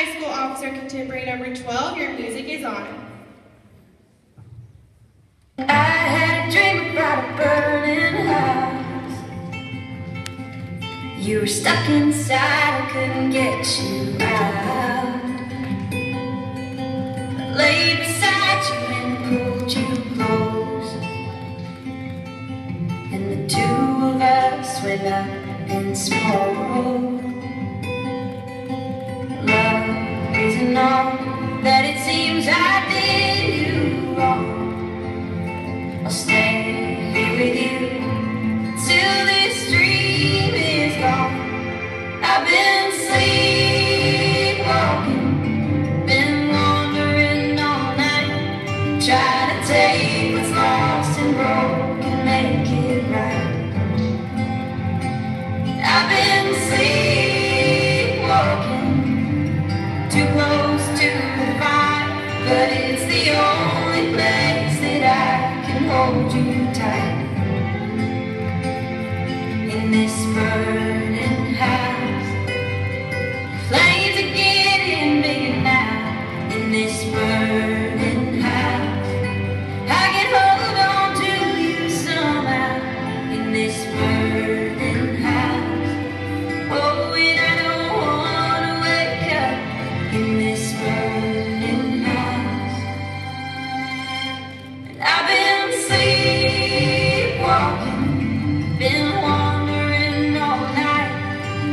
High School Officer Contemporary number 12, your music is on. I had a dream about a burning house. You were stuck inside, I couldn't get you out. I laid beside you and pulled you close. And the two of us went up in smoke. Isn't all that it seems I did you wrong. I'll stay here with you till this dream is gone. I've been sleepwalking, been wandering all night, trying to take what's lost and broken, make it right. But it's the only place that I can hold you tight.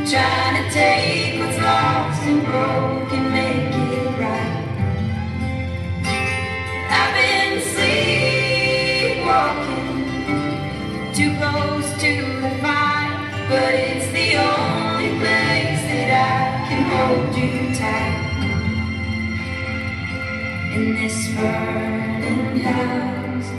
Trying to take what's lost and broken, make it right. I've been sleepwalking, too close to the fire, but it's the only place that I can hold you tight in this burning house.